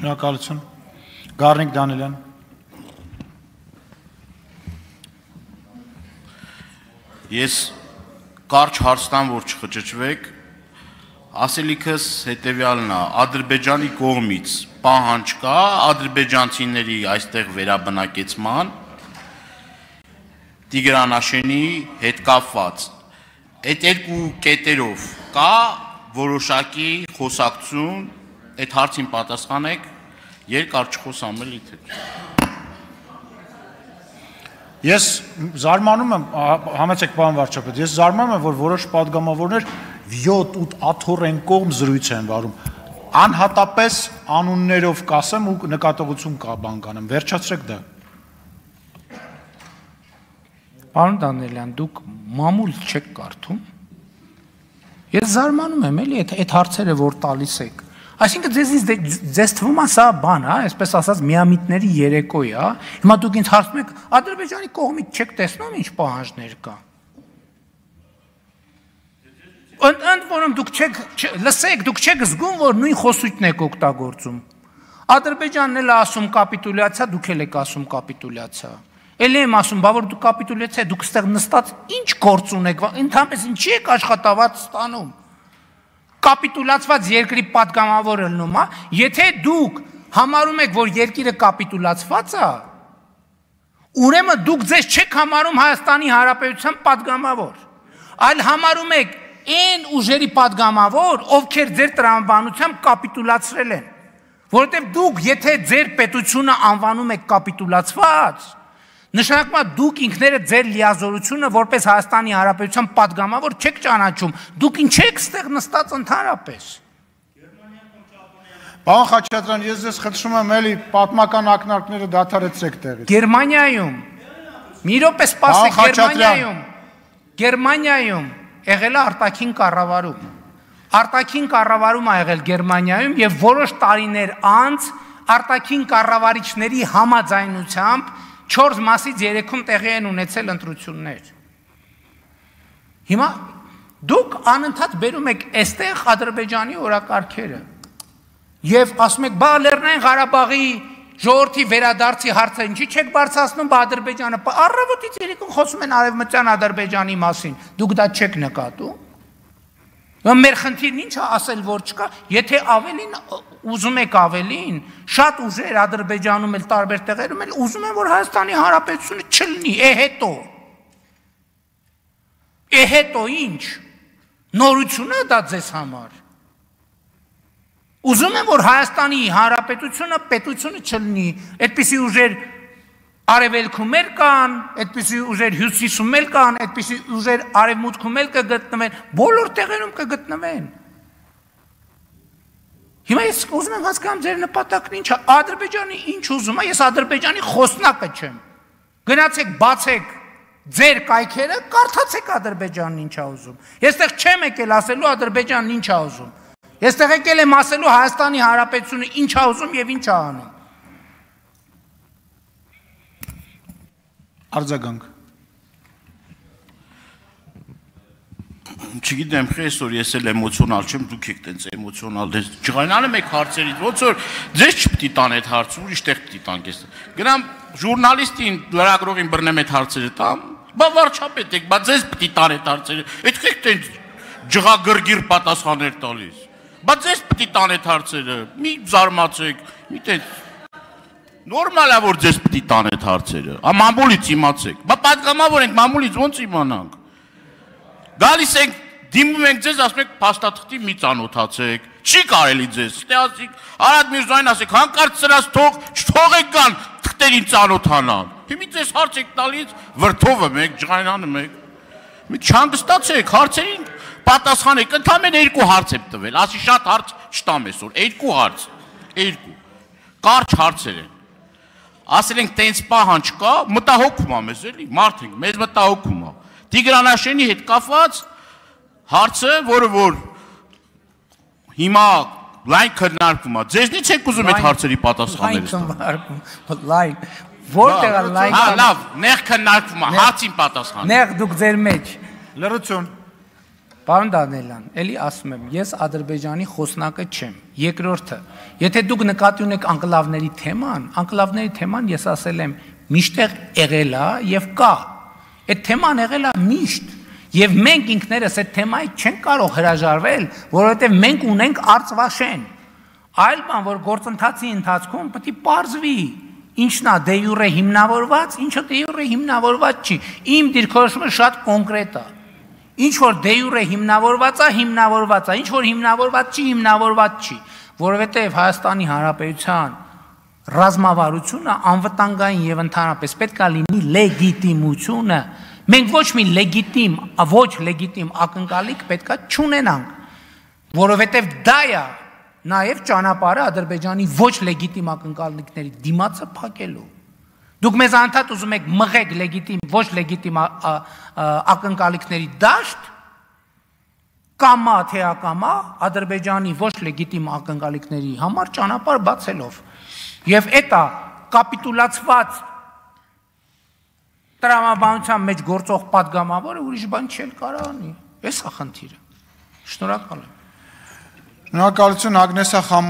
Շնորհակալություն։ Գառնիկ Դանիելյան։ Ես կարճ հարցնամ, որ չխճճվեք, ասելիքս հետեւյալն է. Ադրբեջանի կողմից պահանջ կա ադրբեջանցիների այստեղ վերաբնակեցման Տիգրանաշենի հետ կապված այդ երկու կետերով կա որոշակի խոսակցություն այդ հարցին պատասխանեք, երկար չխոսամ էլի թե։ Ես զարմանում եմ, համեցեք պարոն վարչապետ, ես զարմանում եմ, որ որոշ падգամավորներ 7-8 աթոռեն կողմ զրույց են վարում։ Անհատապես անուններով կասեմ ու նկատողություն կա բան կանեմ, վերջացրեք դա։ Պարոն Դանելյան, դուք մամուլ չեք կարդում։ Ես զարմանում եմ, էլի, այդ հարցերը որ տալիս եք, Այսինքն ձեզից դե, ձեզ թվում է սա բան, հա, այսպես ասած միամիտների երեկո է, հա։ Հիմա դուք ինձ հարցնում եք, Ադրբեջանի կողմից չեք տեսնում ինչ պահանջներ կա։ Ընդ ընդ որում դուք չեք լսեք, դուք չեք զգում, որ նույն խոսույթն եք օգտագործում։ Ադրբեջանն էլ ասում կապիտուլյացիա, դուք էլ եք ասում կապիտուլյացիա։ Էլ եմ ասում, բա որ դուք կապիտուլյացիա, դուք ստեղ նստած ինչ գործ ունեք, ընդհանրապես ինչի եք աշխատավարձ ստանում կապիտուլացված երկրի պատգամավորը լնում է, հա, եթե դուք համարում եք, որ երկիրը կապիտուլացված է, ուրեմն դուք ձեզ չեք համարում Հայաստանի Հանրապետության պատգամավոր, այլ համարում եք այն ուժերի падգամավոր, ովքեր ձեր տրամաբանությամբ կապիտուլացրել են։ Որովհետև դուք, եթե ձեր պետությունը անվանում եք կապիտուլացված, Նշանակում է դուք ինքներդ ձեր լիազորությունը որպես Հայաստանի Հանրապետության падգամավոր չեք ճանաչում։ Դուք ինչ եք ստեղ նստած ընդհանրապես։ Պարոն Խաչատրյան, ես ձեզ խնդրում եմ էլի պատմական ակնարկները դադարեցեք տեղից։ Գերմանիայում։ Մի րոպե սպասեք Գերմանիայում։ Գերմանիայում եղել է արտաքին կառավարում։ Արտաքին կառավարում ա եղել Գերմանիայում եւ որոշ տարիներ անց արտաքին կառավարիչների համաձայնությամբ 4 մասից 3-ում տեղի են ունեցել ընտրություններ։ Հիմա դուք անընդհատ բերում եք այստեղ Ադրբեջանի օրակարգերը եւ ասում եք՝ «Բա Լեռնային Ղարաբաղի ժողովրդի վերադարձի հարցը ինչի չեք բարձրացնում բա Ադրբեջանը»։ Առավոտից երեկոն խոսում են Արևմտյան Ադրբեջանի մասին։ Դուք դա չեք նկատում։ Մեր խնդիրն ի՞նչ է ասել որ չկա, եթե ավելին ուզում եք ավելին, շատ ուժեր Ադրբեջանում էլ տարբեր տեղերում էլ ուզում են որ Հայաստանի Հանրապետությունը չլինի, է հետո։ Է հետո ինչ։ Նորություն է դա ձեզ համար։ Ուզում են որ Հայաստանի Հանրապետությունը պետությունը չլինի, այդպիսի ուժեր արևելքում էլ կան, այդպիսի ուժեր հյուսիսում էլ կան, այդպիսի ուժեր արևմուտքում էլ կգտնվեն, բոլոր տեղերում կգտնվեն։ Հիմա ես ուզում եմ հասկանամ ձեր նպատակն ինչ է, Ադրբեջանի ինչ ուզում է, ես Ադրբեջանի խոսնակը չեմ։ Գնացեք, բացեք ձեր կայքերը, կարդացեք Ադրբեջանն ինչ է ուզում։ Եստեղ չեմ եկել ասելու Ադրբեջանն ինչ է ուզում։ Եստեղ եկել եմ ասելու Հայաստանի Հանրապետությունը ինչ է ուզում եւ ինչ է անում։ Արձագանք։ Չգիտեմ, խեսոր ես էլ էմոցիոնալ չեմ, դուք եք տենց էմոցիոնալ դες ջղայնանում եք հարցերից, ոնց որ ձեզ չպիտի տան այդ հարցը, ուրիշ տեղ պիտի տանք ես։ Գնամ ժուրնալիստին, լրագրողին բռնեմ այդ հարցերը տամ, բա վարչապետ եք, բա ձեզ պիտի տան այդ հարցերը։ Այդ եք տենց ջղագրգիր պատասխաններ տալիս։ Բա ձեզ պիտի տան այդ հարցերը։ Մի զարմացեք, մի տենց Նորմալ է որ ձեզ պիտի տան այդ հարցերը։ Ա մամուլից իմացեք։ Բա պատգամավոր ենք, մամուլից ո՞նց իմանանք։ Գալիս ենք, դիմում ենք ձեզ, ասում եք փաստաթղթի մի ծանոթացեք։ Չի կարելի ձեզ։ Ստեղացիք, Արադ Միրզոյան ասեք, հանկարծ սրած թող, թողեք կան թղթերին ծանոթանան։ Հիմի ձեզ հարց եք տալից, վրթովը մեկ, ջղայնանը մեկ։ Մի չհանգստացեք, հարցերին պատասխանեք, ընդամենը երկու հարց եմ տվել, ասի շատ հարց չտամ այսօր, երկու հարց, երկու, կարճ հարցեր են ասել ենք տենց պահանջ կա, մտահոգում է մեզ էլի, մարդ ենք, մեզ մտահոգում է։ Տիգրանաշենի հետ կապված հարցը, որը որ հիմա լայն քննարկվում է։ Ձեզնից եք ուզում այդ հարցերի պատասխանները ստանալ։ Լայն Որտեղ է լայն։ Հա, լավ, նեղ քննարկվում է, հարցին պատասխան։ Նեղ դուք ձեր մեջ։ Լրություն։ Պարոն Դանելյան, ելի ասում եմ, ես Ադրբեջանի խոսնակը չեմ։ Երկրորդը, եթե դուք նկատի ունեք անկլավների թեման, անկլավների թեման ես ասել եմ, միշտեղ եղել է եւ կա։ Այդ թեման եղել է միշտ։ Եվ մենք ինքներս այդ թեմայից չենք կարող հրաժարվել, որովհետև մենք ունենք արծվաշեն։ Այլ բան, որ գործընթացի ընթացքում պետք է parzvi ինչն է դե յուրե հիմնավորված, ինչը դե յուրե հիմնավորված չի։ Իմ դիրքորոշումը շատ կոնկրետ է։ Ինչ որ դե յուրե հիմնավորված է, հիմնավորված է, ինչ որ հիմնավորված չի, հիմնավորված չի, որովհետև Հայաստանի Հանրապետության ռազմավարությունը անվտանգային եւ ընդհանրապես պետք է լինի լեգիտիմությունը։ Մենք ոչ մի լեգիտիմ, ոչ լեգիտիմ ակնկալիք պետքա չունենանք, որովհետև դա է նաև ճանապարհը Ադրբեջանի ոչ լեգիտիմ ակնկալիքների դիմացը փակելու։ Դուք մեզ անդադ ուզում եք մղեք լեգիտիմ, ոչ լեգիտիմ ակնկալիքների դաշտ, կամա թե ակամա Ադրբեջանի ոչ լեգիտիմ ակնկալիքների համար ճանապարհ բացելով։ Եվ էտա կապիտուլացված տրամաբանության մեջ գործող падգամավորը ուրիշ բան չել կարա անի։ Էս է խնդիրը։ Շնորհակալ եմ։ Շնորհակալություն Ագնեսա Խամ